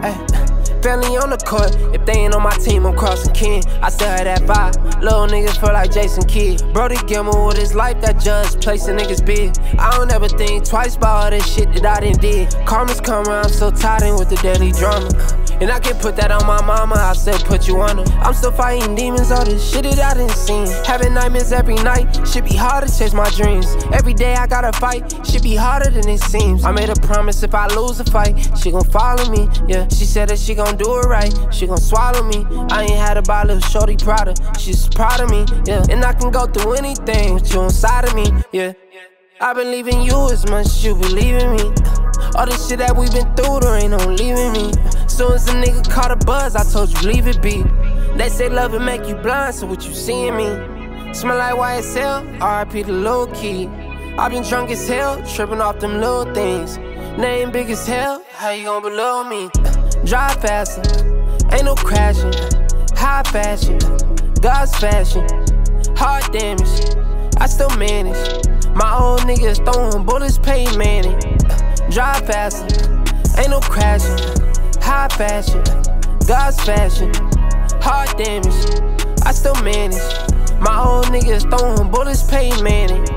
Hey, family on the court. If they ain't on my team, I'm crossing kin. I still had that vibe. Little niggas feel like Jason Kidd. Brody Gimble with his life that judge placing niggas big. I don't ever think twice about all this shit that I done did. Karma's coming, I'm so tired in with the daily drama. And I can put that on my mama, I still put you on her. I'm still fighting demons, all this shit that I didn't see. Having nightmares every night, should be hard to chase my dreams. Every day I gotta fight, should be harder than it seems. I made a promise if I lose a fight, she gon' follow me, yeah. She said that she gon' do it right, she gon' swallow me. I ain't had a bottle little shorty Prada, she's proud of me, yeah. And I can go through anything with you inside of me, yeah. I believe in you as much as you believe in me. All this shit that we've been through, there ain't no leaving me. Soon as a nigga caught a buzz, I told you leave it be. They say love will make you blind, so what you seeing me? Smell like YSL, RIP the low key. I been drunk as hell, tripping off them little things. Name big as hell, how you gon' below me? Drive faster, ain't no crashing. High fashion, God's fashion, hard damage. I still manage. My old niggas throwing bullets, pay money. Drive faster, ain't no crashing. High fashion, God's fashion, hard damage. I still manage. My old niggas throwing bullets, pay money.